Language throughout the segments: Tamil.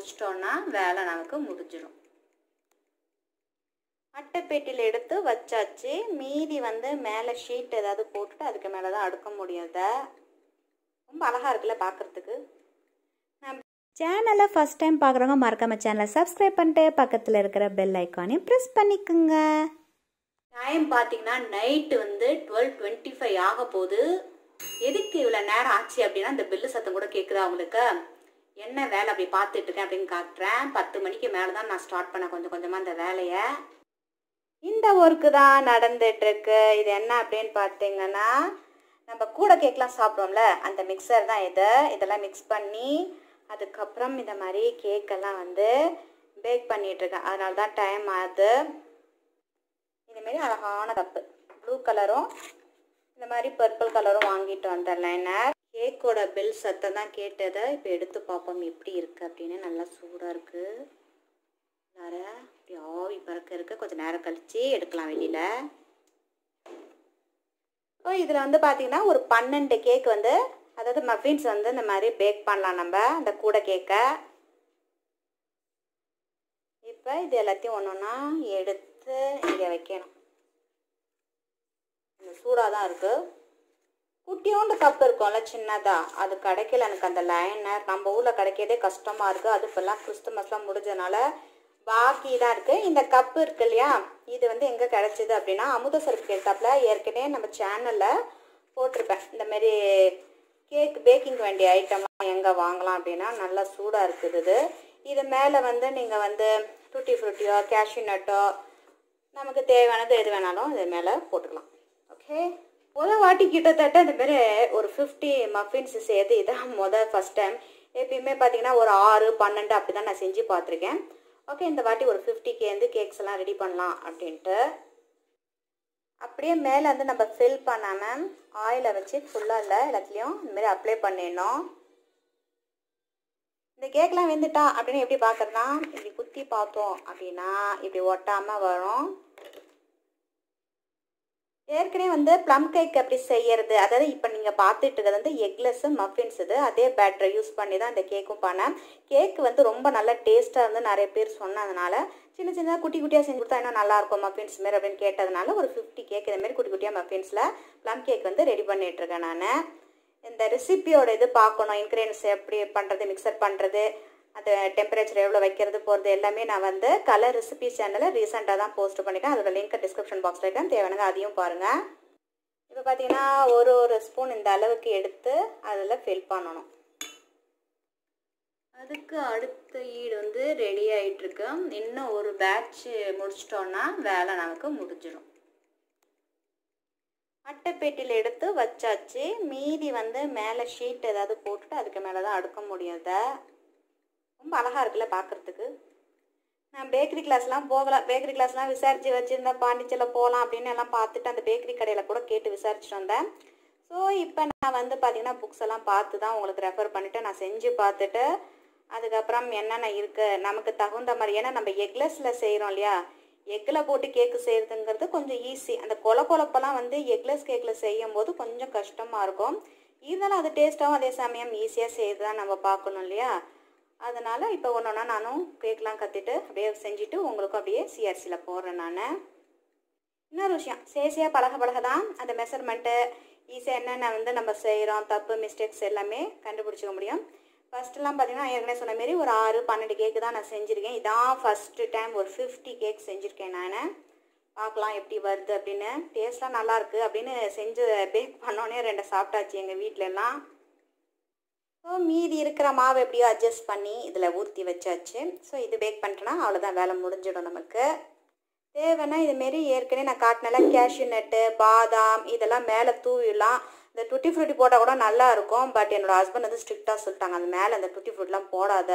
முடிச்சிட்டோன்னா வேலை நமக்கு முடிஞ்சிடும் அட்டைப்பேட்டியில் எடுத்து வச்சாச்சு. மீதி வந்து மேலே ஷீட் ஏதாவது போட்டுட்டு அதுக்கு மேலே தான் அடுக்க முடியாத. ரொம்ப அழகாக இருக்குல்ல பார்க்குறதுக்கு சேனலை ஃபஸ்ட் டைம் பார்க்குறவங்க மறக்காம சேனலை சப்ஸ்கிரைப் பண்ணிட்டு பக்கத்தில் இருக்கிற பெல் ஐக்கானையும் ப்ரெஸ் பண்ணிக்கோங்க. டைம் பார்த்தீங்கன்னா நைட்டு வந்து டுவெல் டுவெண்ட்டி ஃபைவ் ஆக போகுது. எதுக்கு இவ்வளோ நேரம் ஆச்சு அப்படின்னா இந்த பில்லு சத்தம் கூட கேட்குதா அவங்களுக்கு என்ன வேலை அப்படி பார்த்துட்டு இருக்கேன் அப்படின்னு காட்டுறேன். பத்து மணிக்கு மேலே தான் நான் ஸ்டார்ட் பண்ணேன் கொஞ்சம் கொஞ்சமாக அந்த வேலையை. இந்த ஒர்க்கு தான் நடந்துட்டுருக்கு. இது என்ன அப்படின்னு பார்த்தீங்கன்னா நம்ம கூட கேக்லாம் சாப்பிடுவோம்ல அந்த மிக்சர் தான் இது. இதெல்லாம் மிக்ஸ் பண்ணி அதுக்கப்புறம் இந்த மாதிரி கேக்கெல்லாம் வந்து பேக் பண்ணிகிட்ருக்கேன் இருக்கேன் அதனால தான் டைம் ஆகுது. இதுமாரி அழகான கப்பு ப்ளூ கலரும் இந்த மாதிரி பர்பிள் கலரும் வாங்கிட்டு வந்தேன் லைனர் கேக்கோட பெல் சத்தம் தான் கேட்டதை இப்போ எடுத்து பார்ப்போம். எப்படி இருக்குது அப்படின்னு நல்லா சூடாக இருக்குது வேற இப்படி ஆவி பறக்க இருக்கு. கொஞ்சம் நேரம் கழித்து எடுக்கலாம் வெளியில். ஓ இதில் வந்து பார்த்திங்கன்னா ஒரு பன்னெண்டு கேக் வந்து அதாவது மஃபின்ஸ் வந்து இந்த மாதிரி பேக் பண்ணலாம் நம்ம அந்த கூடை கேக்கை இப்போ இது எல்லாத்தையும் ஒன்று ஒன்றா எடுத்து இங்கே வைக்கணும். சூடாக தான் இருக்குது குட்டியோண்டு கப் இருக்கும்ல சின்னதாக அது கிடைக்கல. எனக்கு அந்த லைனர் நம்ம ஊரில் கிடைக்கிறதே கஷ்டமாக இருக்குது அது இப்போல்லாம் கிறிஸ்துமஸ்லாம் முடிஞ்சனால பாக்கி தான் இருக்குது இந்த கப்பு இருக்கு இல்லையா? இது வந்து எங்கே கிடச்சிது அப்படின்னா அமுதசருக்கு எடுத்தாப்புல ஏற்கனவே நம்ம சேனலில் போட்டிருப்பேன். இந்த மாதிரி கேக் பேக்கிங் வேண்டிய ஐட்டம்லாம் எங்கே வாங்கலாம் அப்படின்னா நல்லா சூடாக இருக்குது இது. இது மேலே வந்து நீங்கள் வந்து டூட்டி ஃப்ரூட்டியோ கேஷ்யூ நட்டோ நமக்கு தேவையானது எது வேணாலும் இது மேலே போட்டுக்கலாம். ஓகே முத வாட்டி கிட்டத்தட்ட இந்த மாதிரி ஒரு ஃபிஃப்டி மஃபின்ஸ் சேர்த்து இதான் முதல் ஃபஸ்ட் டைம் எப்பயுமே பார்த்தீங்கன்னா ஒரு ஆறு பன்னெண்டு அப்படி தான் நான் செஞ்சு பார்த்துருக்கேன். ஓகே இந்த வாட்டி ஒரு ஃபிஃப்டிக்கு வந்து கேக்ஸ் எல்லாம் ரெடி பண்ணலாம் அப்படின்ட்டு. அப்படியே மேலே வந்து நம்ம ஃபில் பண்ணாமல் ஆயிலை வச்சு ஃபுல்லாக இல்லை எல்லாத்துலேயும் இந்தமாரி அப்ளை பண்ணிடணும். இந்த கேக்லாம் வெந்துட்டா அப்படின்னு எப்படி பார்க்குறதுனா இப்படி குத்தி பார்த்தோம் அப்படின்னா இப்படி ஒட்டாமல் வரும். ஏற்கனவே வந்து ப்ளம் கேக் எப்படி செய்யறது அதாவது இப்போ நீங்கள் பார்த்துட்டு இருக்கிறது வந்து எக்லெஸ்ஸு மஃபின்ஸ் இது. அதே பேட்டரை யூஸ் பண்ணி தான் இந்த கேக்கும் பண்ணேன். கேக் வந்து ரொம்ப நல்ல டேஸ்ட்டாக இருந்து நிறைய பேர் சொன்னதுனால சின்ன சின்னதாக குட்டி குட்டியாக செஞ்சு கொடுத்தா இன்னும் நல்லாயிருக்கும் மஃபின்ஸ் மாரி அப்படின்னு கேட்டதுனால ஒரு ஃபிஃப்டி கேக் இந்த மாரி குட்டி குட்டியாக மஃபின்ஸில் ப்ளம் கேக் வந்து ரெடி பண்ணிகிட்ருக்கேன் நான். இந்த ரெசிபியோட இது பார்க்கணும் இன்க்ரீடியன்ஸ் எப்படி பண்ணுறது மிக்சர் பண்ணுறது அந்த டெம்பரேச்சர் எவ்வளோ வைக்கிறது போகிறது எல்லாமே நான் வந்து கலர் ரெசிபி சேனலில் ரீசெண்டாக தான் போஸ்ட் பண்ணியிருக்கேன் அதோட லிங்க் டிஸ்கிரிப்ஷன் பாக்ஸில் இருக்கேன் தேவையான அதையும் பாருங்கள் இப்போ பார்த்தீங்கன்னா ஒரு ஒரு ஸ்பூன் இந்த அளவுக்கு எடுத்து அதில் ஃபில் பண்ணணும். அதுக்கு அடுத்த ஈடு வந்து ரெடி ஆகிட்டுருக்கு இன்னும் ஒரு பேட்ச் முடிச்சிட்டோன்னா வேலை நமக்கு முடிஞ்சிடும். அட்டைப்பேட்டியில் எடுத்து வச்சாச்சு. மீதி வந்து மேலே ஷீட் ஏதாவது போட்டுட்டு அதுக்கு மேலே தான் அடுக்க முடியாத. ரொம்ப அழகாக இருக்குல்ல பார்க்குறதுக்கு நான் பேக்கரி கிளாஸ்லாம் போகலாம் பேக்கரி கிளாஸ்லாம் விசாரித்து வச்சுருந்தேன். பாண்டிச்சேரியில் போகலாம் அப்படின்னு எல்லாம் பார்த்துட்டு அந்த பேக்கரி கடையில் கூட கேட்டு விசாரிச்சுட்டு வந்தேன். ஸோ இப்போ நான் வந்து பார்த்தீங்கன்னா புக்ஸ் எல்லாம் பார்த்து தான் உங்களுக்கு ரெஃபர் பண்ணிவிட்டு நான் செஞ்சு பார்த்துட்டு அதுக்கப்புறம் என்னென்ன இருக்குது நமக்கு தகுந்த மாதிரி ஏன்னா நம்ம எக்லெஸில் செய்கிறோம் இல்லையா? எக்கில் போட்டு கேக்கு செய்கிறதுங்கிறது கொஞ்சம் ஈஸி அந்த கொல கொலப்பெல்லாம் வந்து எக்லெஸ் கேக்கில் செய்யும் போது கொஞ்சம் கஷ்டமாக இருக்கும். இருந்தாலும் அது டேஸ்ட்டாகவும் அதே சமயம் ஈஸியாக செய்து தான் நம்ம பார்க்கணும் இல்லையா? அதனால் இப்போ ஒன்று ஒன்றா நானும் கேக்லாம் கற்றுட்டு அப்படியே செஞ்சுட்டு உங்களுக்கும் அப்படியே சிஆர்சியில் போடுறேன் நான். இன்னொரு விஷயம் சேசியாக பழக பழக தான் அந்த மெஷர்மெண்ட்டு ஈஸியாக என்னென்ன வந்து நம்ம செய்கிறோம் தப்பு மிஸ்டேக்ஸ் எல்லாமே கண்டுபிடிச்சிக்க முடியும். ஃபஸ்ட்டுலாம் பார்த்தீங்கன்னா ஏற்கனவே சொன்ன மாரி ஒரு ஆறு பன்னெண்டு கேக்கு தான் நான் செஞ்சுருக்கேன். இதான் ஃபஸ்ட்டு டைம் ஒரு ஃபிஃப்டி கேக் செஞ்சுருக்கேன் நான். பார்க்கலாம் எப்படி வருது அப்படின்னு. டேஸ்ட்லாம் நல்லாயிருக்கு அப்படின்னு செஞ்சு பேக் பண்ணோன்னே ரெண்டை சாப்பிட்டாச்சு எங்கள் வீட்டிலலாம் ஸோ மீதி இருக்கிற மாவை எப்படியோ அட்ஜஸ்ட் பண்ணி இதில் ஊற்றி வச்சாச்சு. ஸோ இது பேக் பண்ணிட்டோன்னா அவ்வளோதான் வேலை முடிஞ்சிடும் நமக்கு. தேவைன்னா இதுமாரி ஏற்கனவே நான் காட்டினால கேஷ்யூ நட்டு பாதாம் இதெல்லாம் மேலே தூவிடலாம். இந்த டுட்டி ஃப்ரூட்டி போட்டால் கூட நல்லா இருக்கும். பட் என்னோட ஹஸ்பண்ட் வந்து ஸ்ட்ரிக்டாக சொல்லிட்டாங்க அந்த மேலே அந்த டுட்டி ஃப்ரூட்லாம் போடாத.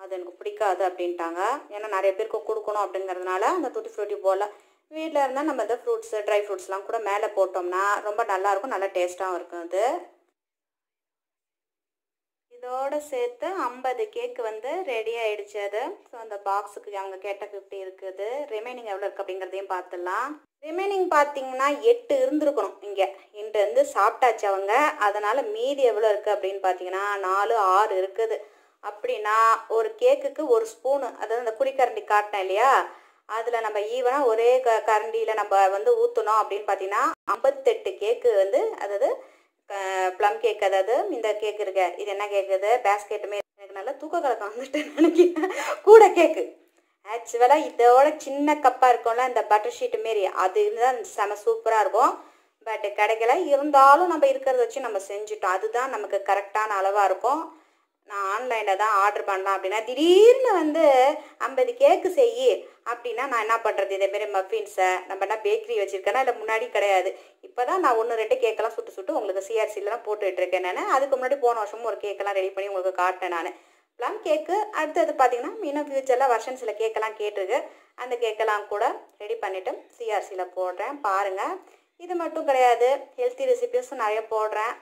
அது எனக்கு பிடிக்காது அப்படின்ட்டாங்க. ஏன்னா நிறைய பேருக்கு கொடுக்கணும் அப்படிங்கிறதுனால அந்த டுட்டி ஃப்ரூட்டி போடல. வீட்டில் இருந்தால் நம்ம இந்த ஃப்ரூட்ஸு ட்ரை ஃப்ரூட்ஸ்லாம் கூட மேலே போட்டோம்னா ரொம்ப நல்லாயிருக்கும் நல்லா டேஸ்ட்டாகவும் இருக்கும் அது. இதோட சேர்த்து ஐம்பது கேக் வந்து ரெடி ஆயிடுச்சு அது. ஸோ அந்த பாக்ஸுக்கு அவங்க கேட்ட ஃபிஃப்டி இருக்குது. ரிமைனிங் எவ்வளோ இருக்குது அப்படிங்கிறதையும் பார்த்துடலாம். ரிமைனிங் பார்த்தீங்கன்னா எட்டு இருந்திருக்கணும் இங்கே. இன்று வந்து சாப்பிட்டாச்சு அவங்க. அதனால் மீதி எவ்வளோ இருக்குது அப்படின்னு பார்த்தீங்கன்னா நாலு ஆறு இருக்குது. அப்படின்னா ஒரு கேக்குக்கு ஒரு ஸ்பூனு அதாவது அந்த குழிக்கரண்டி காட்டினேன் இல்லையா? அதில் நம்ம ஈவனாக ஒரே க கரண்டியில் நம்ம வந்து ஊற்றணும் அப்படின்னு பார்த்தீங்கன்னா ஐம்பத்தெட்டு கேக்கு வந்து அதாவது ப்ளம் கேக் அதாவது இந்த கேக் இருக்க இது என்ன கேக்குது பேஸ்கெட்டுமே எனக்கு நல்லா தூக்க கலக்கம் வந்துட்டு நினைக்கிறேன். கூட கேக்கு ஆக்சுவலாக இதோட சின்ன கப்பாக இருக்கும்ல இந்த பட்டர் ஷீட் மாரி அது இருந்தால் செம சூப்பராக இருக்கும். பட் கிடைக்கல. இருந்தாலும் நம்ம இருக்கிறத வச்சு நம்ம செஞ்சுட்டோம். அதுதான் நமக்கு கரெக்டான அளவாக இருக்கும். நான் ஆன்லைனில் தான் ஆர்டர் பண்ணலாம் அப்படின்னா திடீர்னு வந்து ஐம்பது கேக்கு செய் அப்படின்னா நான் என்ன பண்ணுறது இதேமாரி மஃபின்ஸை நம்ம என்ன பேக்கரி வச்சுருக்கேன்னா இல்லை முன்னாடி கிடையாது. இப்போ தான் நான் ஒன்று ரெண்டு கேக்கெல்லாம் சுட்டு சுட்டு உங்களுக்கு சிஆர்சிலலாம் போட்டுட்ருக்கேன் நான். அதுக்கு முன்னாடி போன வருஷமும் ஒரு கேக்கெல்லாம் ரெடி பண்ணி உங்களுக்கு காட்டினேன் நான். ப்ளம் கேக்கு அடுத்தது பார்த்தீங்கன்னா இன்னும் ஃப்யூச்சரில் வருஷன்ஸில் கேக்கெல்லாம் கேட்டிருக்கு. அந்த கேக்கெல்லாம் கூட ரெடி பண்ணிவிட்டு சிஆர்சியில் போடுறேன். பாருங்கள் இது மட்டும் கிடையாது. ஹெல்த்தி ரெசிபிஸும் நிறைய போடுறேன்.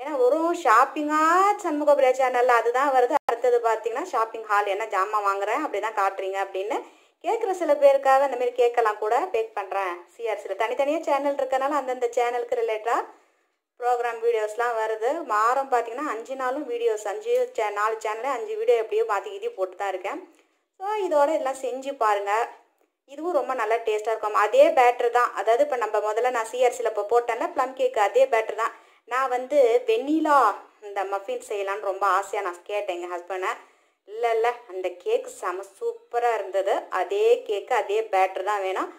ஏன்னா ஒரு ஷாப்பிங்காக சண்முகபிரியா சேனலில் அதுதான் வருது. அடுத்தது பார்த்தீங்கன்னா ஷாப்பிங் ஹால் என்ன ஜாமான் வாங்குறேன் அப்படி தான் காட்டுறீங்க அப்படின்னு கேட்குற சில பேருக்காக இந்த மாதிரி கேக்கெல்லாம் கூட. பேக் பண்ணுறேன் சிஆர்சியில் தனித்தனியாக சேனல் இருக்கனால அந்தந்த சேனலுக்கு ரிலேட்டடாக ப்ரோக்ராம் வீடியோஸ்லாம் வருது. வாரம் பார்த்தீங்கன்னா அஞ்சு நாளும் வீடியோஸ் அஞ்சு சே நாலு சேனலே அஞ்சு வீடியோ எப்படியோ மாற்றி கீதி போட்டு தான் இருக்கேன். ஸோ இதோட எல்லாம் செஞ்சு பாருங்கள் இதுவும் ரொம்ப நல்லா டேஸ்ட்டாக இருக்கும். அதே பேட்ரு தான். அதாவது இப்போ நம்ம முதல்ல நான் சிஆர்சியில் இப்போ போட்டேன்ல ப்ளம் கேக் அதே பேட்ரு தான். நான் வந்து வெண்ணிலா இந்த மஃபின் செய்யலான்னு ரொம்ப ஆசையாக நான் கேட்டேன் எங்கள் ஹஸ்பண்டை இல்லை இல்லை அந்த கேக் செம சூப்பராக இருந்தது. அதே கேக்கு அதே பேட்டர் தான் வேணும்.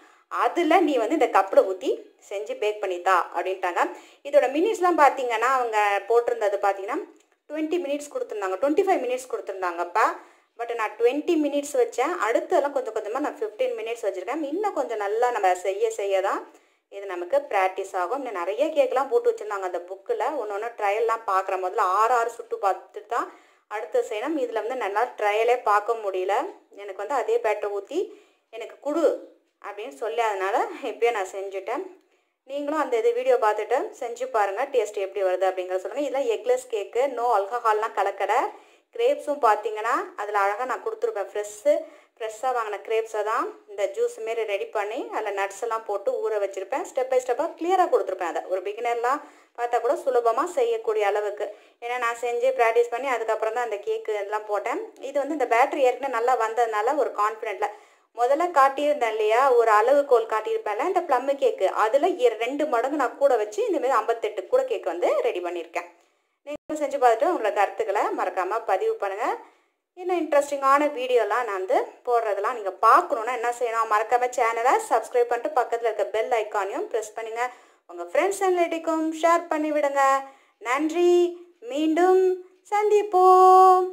அதில் நீ வந்து இந்த கப்பில் ஊற்றி செஞ்சு பேக் பண்ணித்தா அப்படின்ட்டாங்க. இதோட மினிட்ஸ்லாம் பார்த்தீங்கன்னா அவங்க போட்டிருந்தது பார்த்தீங்கன்னா டுவெண்ட்டி மினிட்ஸ் கொடுத்துருந்தாங்க. டுவெண்ட்டி ஃபைவ் மினிட்ஸ் கொடுத்துருந்தாங்கப்பா பட் நான் டுவெண்ட்டி மினிட்ஸ் வச்சேன். அடுத்தெல்லாம் கொஞ்சம் கொஞ்சமாக நான் ஃபிஃப்டீன் மினிட்ஸ் வச்சுருக்கேன். இன்னும் கொஞ்சம் நல்லா நம்ம செய்ய செய்ய தான் இது நமக்கு ப்ராக்டிஸ் ஆகும். இன்னும் நிறைய கேக்லாம் போட்டு வச்சுருந்தாங்க. அந்த புக்கில் ஒன்று ஒன்று ட்ரையல்லாம் பார்க்குற முதல்ல ஆறு ஆறு சுட்டு பார்த்துட்டு தான் அடுத்த செய்யணும். இதில் வந்து நல்லா ட்ரையலே பார்க்க முடியல. எனக்கு வந்து அதே பேட்டரை ஊற்றி எனக்கு கொடு அப்படின்னு சொல்லி அதனால் இப்போயே நான் செஞ்சுட்டேன். நீங்களும் அந்த இது வீடியோ பார்த்துட்டு செஞ்சு பாருங்கள் டேஸ்ட் எப்படி வருது அப்படிங்கிறத சொல்லுங்கள் இதெல்லாம் எக்லெஸ் கேக்கு நோ அல்கஹால்லாம் கலக்கடை கிரேப்ஸும் பார்த்தீங்கன்னா அதில் அழகாக நான் கொடுத்துருப்பேன். ஃப்ரெஷ்ஷு ஃப்ரெஷ்ஷாக வாங்கின கிரேப்ஸை தான் இந்த ஜூஸ் மாரி ரெடி பண்ணி அதில் நட்ஸ் எல்லாம் போட்டு ஊற வச்சுருப்பேன். ஸ்டெப் பை ஸ்டெப்பாக கிளியராக கொடுத்துருப்பேன் அதை. ஒரு பிகினர்லாம் பார்த்தா கூட சுலபமாக செய்யக்கூடிய அளவுக்கு. ஏன்னா நான் செஞ்சு ப்ராக்டிஸ் பண்ணி அதுக்கப்புறம் தான் அந்த கேக்கு எல்லாம் போட்டேன். இது வந்து இந்த பேட்டரி ஏற்கனவே நல்லா வந்ததுனால ஒரு கான்ஃபிடென்ட்டில் முதல்ல காட்டியிருந்தேன் இல்லையா ஒரு அளவுகோல் காட்டியிருப்பேன்ல இந்த ப்ளம்மு கேக்கு அதில் ரெண்டு மடங்கு நான் கூட வச்சு இந்தமாரி ஐம்பத்தெட்டு கூட கேக் வந்து ரெடி பண்ணியிருக்கேன். நீங்களும் செஞ்சு பார்த்துட்டு உங்களோட கருத்துக்களை மறக்காமல் பதிவு பண்ணுங்கள் இன்னும் இன்ட்ரெஸ்டிங்கான வீடியோலாம் நான் வந்து போடுறதெல்லாம் நீங்கள் பார்க்கணுன்னா என்ன செய்யணும்? மறக்காமல் சேனலை சப்ஸ்கிரைப் பண்ணிட்டு பக்கத்தில் இருக்க பெல் ஐக்கானையும் ப்ரெஸ் பண்ணுங்கள் உங்கள் ஃப்ரெண்ட்ஸ் அண்ட் ரிலேட்டிவ்க்கும் ஷேர் பண்ணி விடுங்க நன்றி. மீண்டும் சந்திப்போம்.